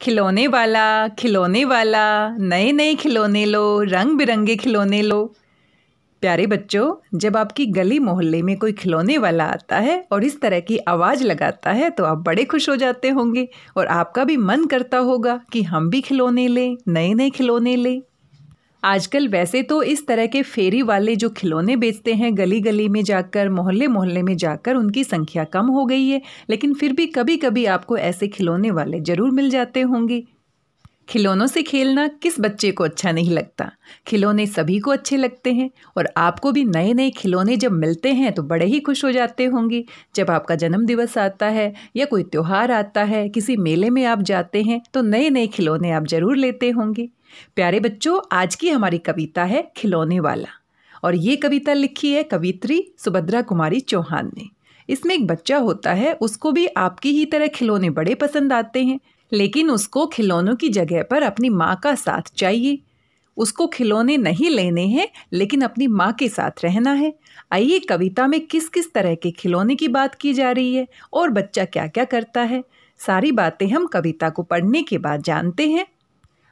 खिलौने वाला खिलौने वाला नए नए खिलौने लो रंग बिरंगे खिलौने लो। प्यारे बच्चों, जब आपकी गली मोहल्ले में कोई खिलौने वाला आता है और इस तरह की आवाज़ लगाता है तो आप बड़े खुश हो जाते होंगे और आपका भी मन करता होगा कि हम भी खिलौने लें नए नए खिलौने लें। आजकल वैसे तो इस तरह के फेरी वाले जो खिलौने बेचते हैं गली गली में जाकर मोहल्ले मोहल्ले में जाकर उनकी संख्या कम हो गई है। लेकिन फिर भी कभी कभी आपको ऐसे खिलौने वाले ज़रूर मिल जाते होंगे। खिलौनों से खेलना किस बच्चे को अच्छा नहीं लगता? खिलौने सभी को अच्छे लगते हैं और आपको भी नए नए खिलौने जब मिलते हैं तो बड़े ही खुश हो जाते होंगे। जब आपका जन्मदिवस आता है या कोई त्यौहार आता है, किसी मेले में आप जाते हैं तो नए नए खिलौने आप ज़रूर लेते होंगे। प्यारे बच्चों, आज की हमारी कविता है खिलौने वाला। और ये कविता लिखी है कवित्री सुभद्रा कुमारी चौहान ने। इसमें एक बच्चा होता है, उसको भी आपकी ही तरह खिलौने बड़े पसंद आते हैं। लेकिन उसको खिलौनों की जगह पर अपनी माँ का साथ चाहिए। उसको खिलौने नहीं लेने हैं, लेकिन अपनी माँ के साथ रहना है। आइए कविता में किस किस तरह के खिलौने की बात की जा रही है और बच्चा क्या क्या करता है। सारी बातें हम कविता को पढ़ने के बाद जानते हैं।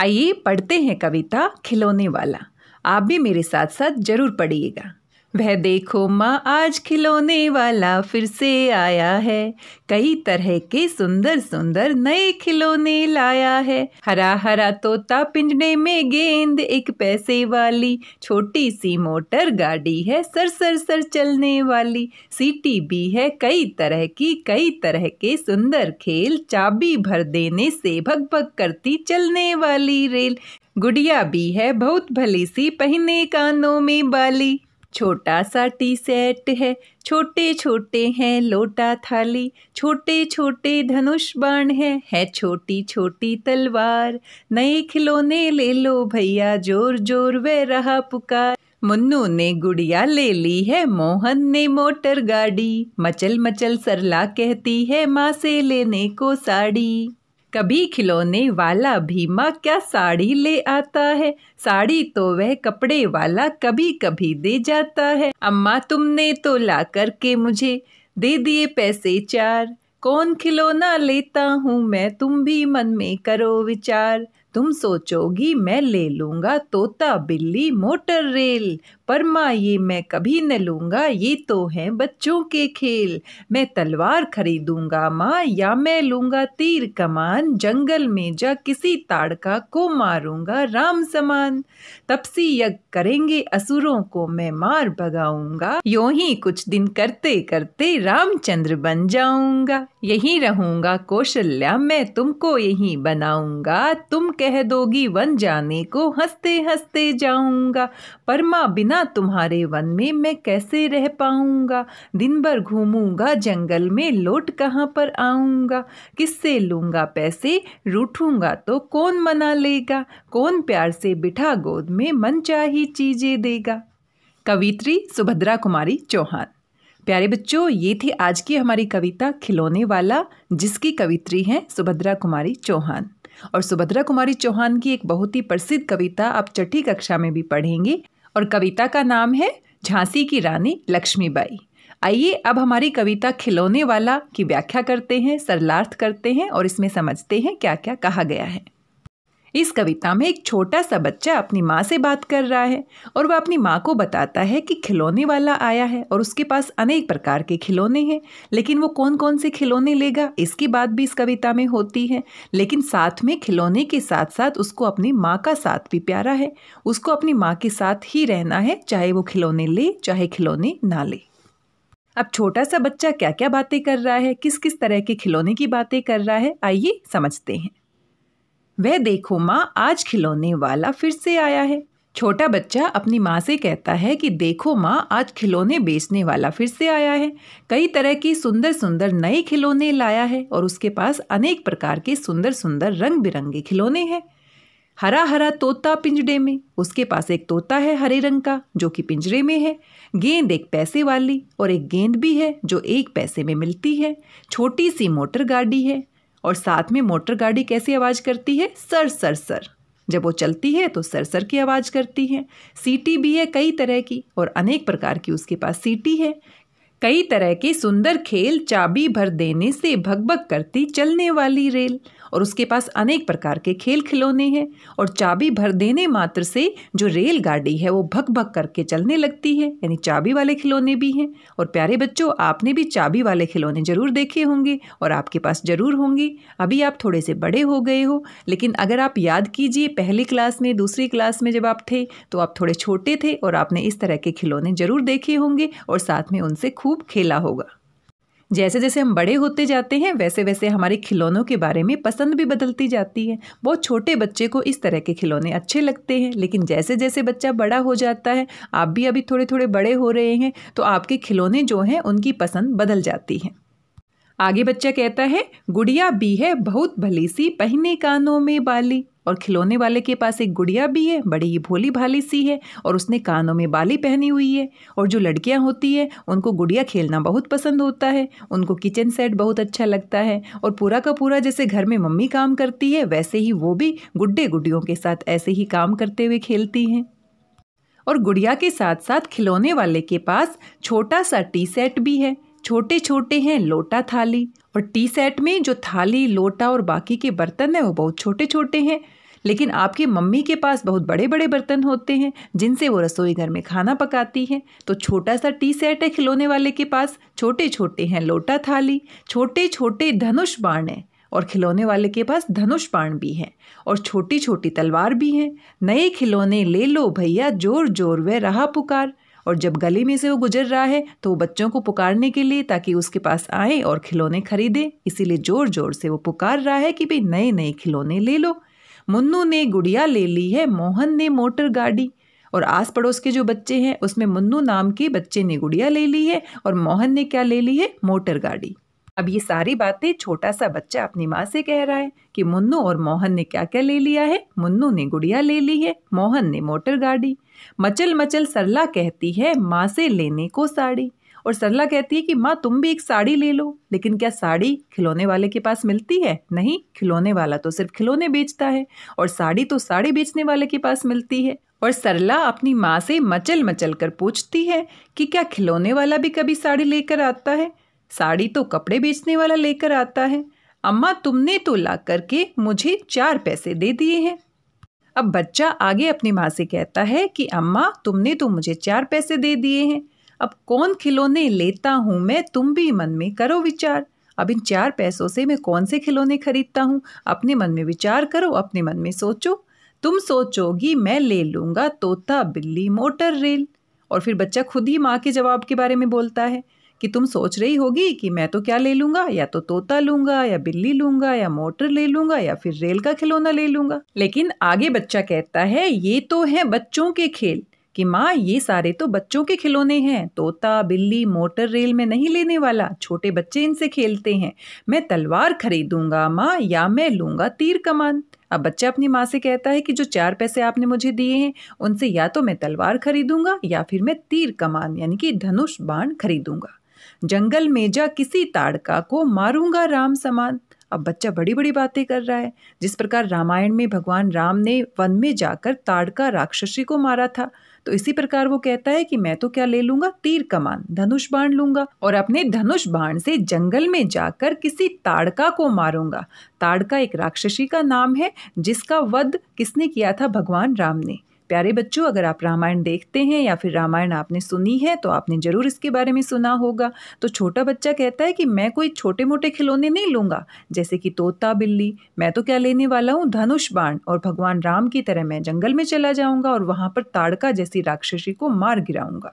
आइए पढ़ते हैं कविता खिलौने वाला। आप भी मेरे साथ साथ ज़रूर पढ़िएगा। वह देखो माँ, आज खिलौने वाला फिर से आया है। कई तरह के सुंदर सुंदर नए खिलौने लाया है। हरा हरा तोता पिंजने में गेंद, एक पैसे वाली छोटी सी मोटर गाड़ी है सर सर सर चलने वाली। सीटी भी है कई तरह की, कई तरह के सुंदर खेल। चाबी भर देने से भग भग करती चलने वाली रेल। गुड़िया भी है बहुत भली सी, पहने कानों में बाली। छोटा सा टी सेट है। छोटे छोटे हैं लोटा थाली। छोटे छोटे धनुष बाण है। है छोटी छोटी तलवार। नए खिलौने ले लो भैया ज़ोर ज़ोर वे रहा पुकार। मुन्नू ने गुड़िया ले ली है, मोहन ने मोटर गाड़ी। मचल मचल सरला कहती है, माँ से लेने को साड़ी। कभी खिलौने वाला भीमा क्या साड़ी ले आता है? साड़ी तो वह कपड़े वाला कभी कभी दे जाता है। अम्मा, तुमने तो ला करके मुझे दे दिए पैसे चार। कौन खिलौना लेता हूँ मैं, तुम भी मन में करो विचार। तुम सोचोगी, मैं ले लूँगा तोता, बिल्ली, मोटर रेल। पर माँ ये मैं कभी न लूँगा, ये तो हैं बच्चों के खेल। मैं तलवार खरीदूँगा, माँ, या मैं लूँगा तीर कमान। जंगल में जा किसी ताड़का को मारूँगा राम समान। तपसी यज्ञ करेंगे असुरों को, मैं मार भगाऊँगा। यो ही कुछ दिन करते करते रामचंद्र बन जाऊँगा। यही रहूँगा कौशल्या, मैं तुमको यही बनाऊँगा। तुम कह दोगी, वन जाने को हँसते हँसते जाऊँगा। पर माँ बिना तुम्हारे वन में मैं कैसे रह पाऊँगा? दिन भर घूमूँगा, जंगल में लौट कहाँ पर आऊँगा? किससे लूँगा पैसे? रूठूँगा तो कौन मना लेगा? कौन प्यार से बिठा गोद में? मन चाही चीज़ें देगा। कवित्री सुभद्रा कुमारी चौहान। प्यारे बच्चों, ये थी आज की हमारी कविता खिलौने वाला, जिसकी कवित्री हैं सुभद्रा कुमारी चौहान। और सुभद्रा कुमारी चौहान की एक बहुत ही प्रसिद्ध कविता आप छठी कक्षा में भी पढ़ेंगे, और कविता का नाम है झांसी की रानी लक्ष्मीबाई। आइए अब हमारी कविता खिलौने वाला की व्याख्या करते हैं, सरलार्थ करते हैं, और इसमें समझते हैं क्या क्या कहा गया है। इस कविता में एक छोटा सा बच्चा अपनी माँ से बात कर रहा है और वह अपनी माँ को बताता है कि खिलौने वाला आया है और उसके पास अनेक प्रकार के खिलौने हैं, लेकिन वो कौन कौन से खिलौने लेगा, इसकी बात भी इस कविता में होती है। लेकिन साथ में खिलौने के साथ साथ उसको अपनी माँ का साथ भी प्यारा है। उसको अपनी माँ के साथ ही रहना है, चाहे वो खिलौने ले, चाहे खिलौने ना ले। अब छोटा सा बच्चा क्या क्या बातें कर रहा है किस किस तरह के खिलौने की बातें कर रहा है, आइए समझते हैं। वह देखो माँ, आज खिलौने वाला फिर से आया है। छोटा बच्चा अपनी माँ से कहता है कि देखो माँ, आज खिलौने बेचने वाला फिर से आया है। कई तरह की सुंदर सुंदर नए खिलौने लाया है और उसके पास अनेक प्रकार के सुंदर सुंदर रंग बिरंगे खिलौने हैं। हरा हरा तोता पिंजरे में। उसके पास एक तोता है हरे रंग का, जो कि पिंजरे में है। गेंद एक पैसे वाली और एक गेंद भी है, जो एक पैसे में मिलती है। छोटी सी मोटर गाड़ी है। और साथ में मोटर गाड़ी कैसी आवाज़ करती है? Sir sir sir. जब वो चलती है तो सर सर की आवाज़ करती है। सीटी भी है कई तरह की और अनेक प्रकार की उसके पास सीटी है। कई तरह के सुंदर खेल चाबी भर देने से भगभग करती चलने वाली रेल। और उसके पास अनेक प्रकार के खेल खिलौने हैं और चाबी भर देने मात्र से जो रेलगाड़ी है वो भग भग करके चलने लगती है, यानी चाबी वाले खिलौने भी हैं। और प्यारे बच्चों, आपने भी चाबी वाले खिलौने ज़रूर देखे होंगे और आपके पास ज़रूर होंगे। अभी आप थोड़े से बड़े हो गए हो, लेकिन अगर आप याद कीजिए, पहली क्लास में, दूसरी क्लास में जब आप थे तो आप थोड़े छोटे थे और आपने इस तरह के खिलौने ज़रूर देखे होंगे और साथ में उनसे खूब खेला होगा। जैसे जैसे हम बड़े होते जाते हैं वैसे वैसे हमारे खिलौनों के बारे में पसंद भी बदलती जाती है। बहुत छोटे बच्चे को इस तरह के खिलौने अच्छे लगते हैं, लेकिन जैसे जैसे बच्चा बड़ा हो जाता है, आप भी अभी थोड़े थोड़े बड़े हो रहे हैं तो आपके खिलौने जो हैं, उनकी पसंद बदल जाती है। आगे बच्चा कहता है, गुड़िया भी है बहुत भली सी, पहने कानों में बाली। और खिलौने वाले के पास एक गुड़िया भी है, बड़ी ही भोली भाली सी है और उसने कानों में बाली पहनी हुई है और जो लड़कियाँ होती है, उनको गुड़िया खेलना बहुत पसंद होता है, उनको किचन सेट बहुत अच्छा लगता है और पूरा का पूरा जैसे घर में मम्मी काम करती है, वैसे ही वो भी गुड्डे गुड्डियों के साथ ऐसे ही काम करते हुए खेलती हैं। और गुड़िया के साथ साथ खिलौने वाले के पास छोटा सा टी सेट भी है। छोटे छोटे हैं, लोटा थाली और टी सेट में जो थाली, लोटा और बाकी के बर्तन हैं, वो बहुत छोटे छोटे हैं। लेकिन आपकी मम्मी के पास बहुत बड़े बड़े बर्तन होते हैं, जिनसे वो रसोई घर में खाना पकाती हैं। तो छोटा सा टी सेट है खिलौने वाले के पास छोटे छोटे हैं लोटा थाली छोटे छोटे धनुष बाण हैं और खिलौने वाले के पास धनुष बाण भी हैं और छोटी छोटी तलवार भी हैं। नए खिलौने ले लो भैया ज़ोर ज़ोर वे रहा पुकार। और जब गली में से वो गुजर रहा है तो वो बच्चों को पुकारने के लिए ताकि उसके पास आए और खिलौने खरीदे। इसीलिए ज़ोर ज़ोर से वो पुकार रहा है कि भाई नए नए खिलौने ले लो। मुन्नू ने गुड़िया ले ली है, मोहन ने मोटर गाड़ी। और आस पड़ोस के जो बच्चे हैं, उसमें मुन्नू नाम के बच्चे ने गुड़िया ले ली है और मोहन ने क्या ले ली है? मोटर गाड़ी। अब ये सारी बातें छोटा सा बच्चा अपनी माँ से कह रहा है कि मुन्नू और मोहन ने क्या क्या ले लिया है? मुन्नू ने गुड़िया ले ली है, मोहन ने मोटर गाड़ी। मचल मचल सरला कहती है, माँ से लेने को साड़ी। और सरला कहती है कि, माँ, तुम भी एक साड़ी ले लो, लेकिन क्या साड़ी खिलौने वाले के पास मिलती है? नहीं, खिलौने वाला तो सिर्फ़ खिलौने बेचता है, और साड़ी तो साड़ी बेचने वाले के पास मिलती है। और सरला अपनी माँ से मचल मचल कर पूछती है कि, क्या खिलौने वाला भी कभी साड़ी लेकर आता है? साड़ी तो कपड़े बेचने वाला लेकर आता है। अम्मा, तुमने तो ला करके मुझे चार पैसे दे दिए हैं। अब बच्चा आगे अपनी माँ से कहता है कि, अम्मा, तुमने तो मुझे चार पैसे दे दिए हैं। अब कौन खिलौने लेता हूँ मैं, तुम भी मन में करो विचार। अब इन चार पैसों से मैं कौन से खिलौने खरीदता हूँ? अपने मन में विचार करो, अपने मन में सोचो। तुम सोचोगी, मैं ले लूँगा तोता बिल्ली मोटर रेल। और फिर बच्चा खुद ही माँ के जवाब के बारे में बोलता है। कि तुम सोच रही होगी कि मैं तो क्या ले लूँगा? या तो तोता लूँगा, या बिल्ली लूँगा, या मोटर ले लूँगा, या फिर रेल का खिलौना ले लूँगा। लेकिन आगे बच्चा कहता है, ये तो है बच्चों के खेल। कि माँ, ये सारे तो बच्चों के खिलौने हैं। तोता, बिल्ली, मोटर रेल में नहीं लेने वाला। छोटे बच्चे इनसे खेलते हैं। मैं तलवार खरीदूँगा, माँ, या मैं लूँगा तीर कमान अब बच्चा अपनी माँ से कहता है कि जो चार पैसे आपने मुझे दिए हैं, उनसे या तो मैं तलवार खरीदूँगा, या फिर मैं तीर कमान यानी कि धनुष बाण खरीदूँगा। जंगल में जा किसी ताड़का को मारूँगा राम समान। अब बच्चा बड़ी बड़ी बातें कर रहा है। जिस प्रकार रामायण में भगवान राम ने वन में जाकर ताड़का राक्षसी को मारा था तो इसी प्रकार वो कहता है कि मैं तो क्या ले लूँगा? तीर कमान धनुष बाण लूँगा और अपने धनुष बाण से जंगल में जाकर किसी ताड़का को मारूँगा। ताड़का एक राक्षसी का नाम है, जिसका वध किसने किया था? भगवान राम ने। प्यारे बच्चों, अगर आप रामायण देखते हैं या फिर रामायण आपने सुनी है तो आपने ज़रूर इसके बारे में सुना होगा। तो छोटा बच्चा कहता है कि मैं कोई छोटे मोटे खिलौने नहीं लूँगा, जैसे कि तोता बिल्ली, मैं तो क्या लेने वाला हूँ? धनुष बाण और भगवान राम की तरह मैं जंगल में चला जाऊँगा और वहाँ पर ताड़का जैसी राक्षसी को मार गिराऊँगा।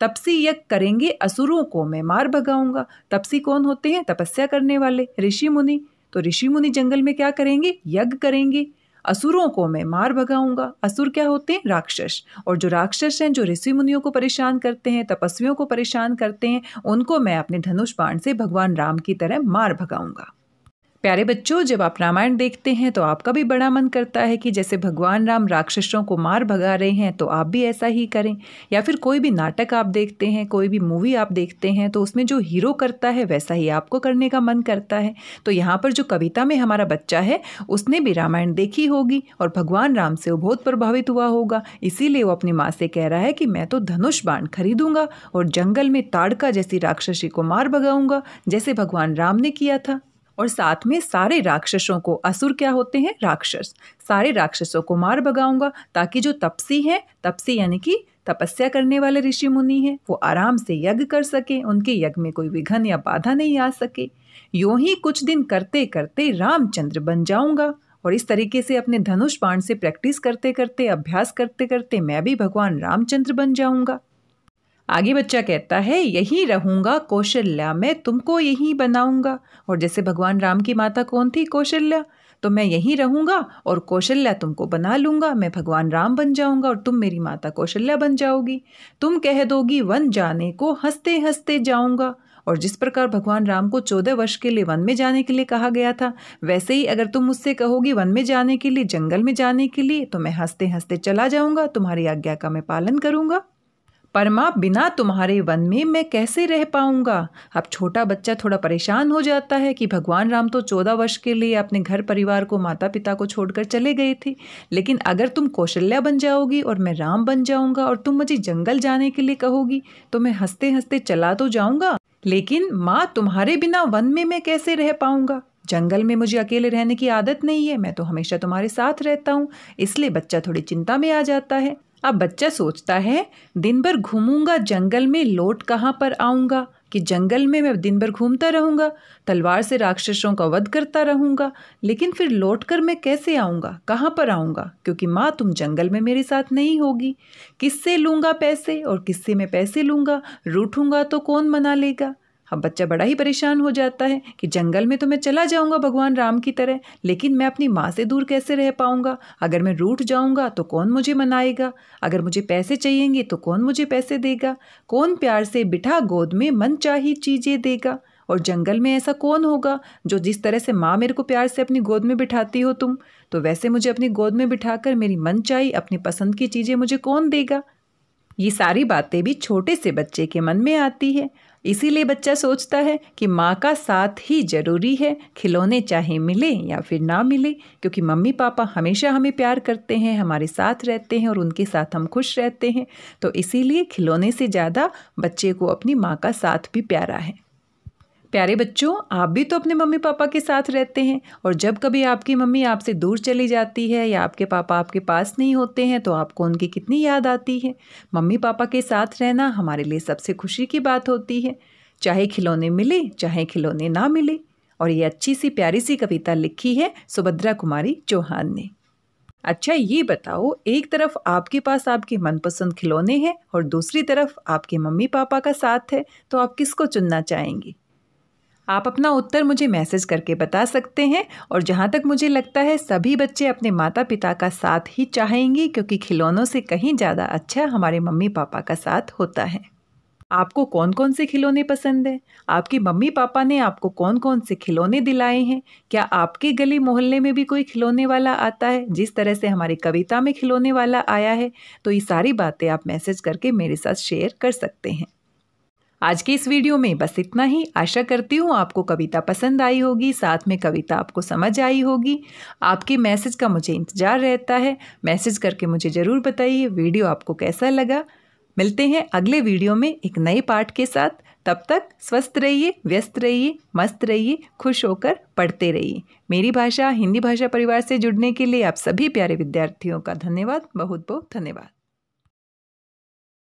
तपसी यज्ञ करेंगे, असुरों को मैं मार भगाऊँगा। तपसी कौन होते हैं? तपस्या करने वाले ऋषि मुनि। तो ऋषि मुनि जंगल में क्या करेंगे? यज्ञ करेंगे। असुरों को मैं मार भगाऊँगा। असुर क्या होते हैं? राक्षस। और जो राक्षस हैं, जो ऋषि मुनियों को परेशान करते हैं, तपस्वियों को परेशान करते हैं, उनको मैं अपने धनुष बाण से भगवान राम की तरह मार भगाऊँगा। प्यारे बच्चों, जब आप रामायण देखते हैं तो आपका भी बड़ा मन करता है कि जैसे भगवान राम राक्षसों को मार भगा रहे हैं तो आप भी ऐसा ही करें। या फिर कोई भी नाटक आप देखते हैं, कोई भी मूवी आप देखते हैं तो उसमें जो हीरो करता है, वैसा ही आपको करने का मन करता है। तो यहाँ पर जो कविता में हमारा बच्चा है, उसने भी रामायण देखी होगी और भगवान राम से वो बहुत प्रभावित हुआ होगा। इसीलिए वो अपनी माँ से कह रहा है कि मैं तो धनुष बाण खरीदूँगा और जंगल में ताड़का जैसी राक्षसी को मार भगाऊँगा, जैसे भगवान राम ने किया था। और साथ में सारे राक्षसों को, असुर क्या होते हैं? राक्षस। सारे राक्षसों को मार भगाऊँगा, ताकि जो तपसी हैं, तपसी यानी कि तपस्या करने वाले ऋषि मुनि हैं, वो आराम से यज्ञ कर सके, उनके यज्ञ में कोई विघन या बाधा नहीं आ सके। यूँ ही कुछ दिन करते करते रामचंद्र बन जाऊँगा, और इस तरीके से अपने धनुष बाण से प्रैक्टिस करते करते अभ्यास करते करते मैं भी भगवान रामचंद्र बन जाऊँगा। आगे बच्चा कहता है, यही रहूँगा कौशल्या, मैं तुमको यही बनाऊँगा। और जैसे भगवान राम की माता कौन थी? कौशल्या। तो मैं यहीं रहूँगा और कौशल्या तुमको बना लूँगा, मैं भगवान राम बन जाऊँगा और तुम मेरी माता कौशल्या बन जाओगी। तुम कह दोगी, वन जाने को हँसते हँसते जाऊँगा। और जिस प्रकार भगवान राम को चौदह वर्ष के लिए वन में जाने के लिए कहा गया था, वैसे ही अगर तुम मुझसे कहोगी वन में जाने के लिए, जंगल में जाने के लिए तो मैं हँसते हँसते चला जाऊँगा, तुम्हारी आज्ञा का मैं पालन करूँगा। पर माँ बिना तुम्हारे वन में मैं कैसे रह पाऊँगा? अब छोटा बच्चा थोड़ा परेशान हो जाता है कि भगवान राम तो चौदह वर्ष के लिए अपने घर परिवार को माता पिता को छोड़कर चले गए थे। लेकिन अगर तुम कौशल्या बन जाओगी और मैं राम बन जाऊँगा और तुम मुझे जंगल जाने के लिए कहोगी तो मैं हँसते हँसते चला तो जाऊँगा। लेकिन माँ, तुम्हारे बिना वन में मैं कैसे रह पाऊँगा? जंगल में मुझे अकेले रहने की आदत नहीं है, मैं तो हमेशा तुम्हारे साथ रहता हूँ, इसलिए बच्चा थोड़ी चिंता में आ जाता है। अब बच्चा सोचता है, दिन भर घूमूँगा, जंगल में लौट कहाँ पर आऊँगा? कि जंगल में मैं दिन भर घूमता रहूँगा, तलवार से राक्षसों का वध करता रहूँगा, लेकिन फिर लौट कर मैं कैसे आऊँगा? कहाँ पर आऊँगा? क्योंकि माँ तुम जंगल में मेरे साथ नहीं होगी। किससे लूँगा पैसे और किससे मैं पैसे लूँगा? रूठूँगा तो कौन मना लेगा? अब बच्चा बड़ा ही परेशान हो जाता है कि जंगल में तो मैं चला जाऊँगा भगवान राम की तरह, लेकिन मैं अपनी माँ से दूर कैसे रह पाऊँगा? अगर मैं रूठ जाऊँगा तो कौन मुझे मनाएगा? अगर मुझे पैसे चाहिएँगे तो कौन मुझे पैसे देगा? कौन प्यार से बिठा गोद में मन चाही चीज़ें देगा? और जंगल में ऐसा कौन होगा जो जिस तरह से माँ मेरे को प्यार से अपनी गोद में बिठाती हो तुम? तो वैसे मुझे अपनी गोद में बिठाकर मेरी मन चाही अपनी पसंद की चीज़ें मुझे कौन देगा? ये सारी बातें भी छोटे से बच्चे के मन में आती है। इसीलिए बच्चा सोचता है कि माँ का साथ ही ज़रूरी है, खिलौने चाहे मिले या फिर ना मिले, क्योंकि मम्मी पापा हमेशा हमें प्यार करते हैं, हमारे साथ रहते हैं और उनके साथ हम खुश रहते हैं। तो इसीलिए खिलौने से ज़्यादा बच्चे को अपनी माँ का साथ भी प्यारा है। प्यारे बच्चों, आप भी तो अपने मम्मी पापा के साथ रहते हैं और जब कभी आपकी मम्मी आपसे दूर चली जाती है या आपके पापा आपके पास नहीं होते हैं तो आपको उनकी कितनी याद आती है। मम्मी पापा के साथ रहना हमारे लिए सबसे खुशी की बात होती है। चाहे खिलौने मिले, चाहे खिलौने ना मिले। और ये अच्छी सी प्यारी सी कविता लिखी है सुभद्रा कुमारी चौहान ने। अच्छा ये बताओ, एक तरफ़ आपके पास आपके मनपसंद खिलौने हैं और दूसरी तरफ़ आपके मम्मी पापा का साथ है तो आप किसको चुनना चाहेंगे? आप अपना उत्तर मुझे मैसेज करके बता सकते हैं और जहाँ तक मुझे लगता है सभी बच्चे अपने माता पिता का साथ ही चाहेंगे क्योंकि खिलौनों से कहीं ज़्यादा अच्छा हमारे मम्मी पापा का साथ होता है। आपको कौन कौन से खिलौने पसंद हैं? आपकी मम्मी पापा ने आपको कौन कौन से खिलौने दिलाए हैं? क्या आपके गली मोहल्ले में भी कोई खिलौने वाला आता है? जिस तरह से हमारी कविता में खिलौने वाला आया है तो ये सारी बातें आप मैसेज करके मेरे साथ शेयर कर सकते हैं। आज के इस वीडियो में बस इतना ही। आशा करती हूँ आपको कविता पसंद आई होगी, साथ में कविता आपको समझ आई होगी। आपके मैसेज का मुझे इंतज़ार रहता है। मैसेज करके मुझे ज़रूर बताइए वीडियो आपको कैसा लगा। मिलते हैं अगले वीडियो में एक नए पाठ के साथ। तब तक स्वस्थ रहिए, व्यस्त रहिए, मस्त रहिए, खुश होकर पढ़ते रहिए। मेरी भाषा हिंदी भाषा परिवार से जुड़ने के लिए आप सभी प्यारे विद्यार्थियों का धन्यवाद। बहुत बहुत धन्यवाद।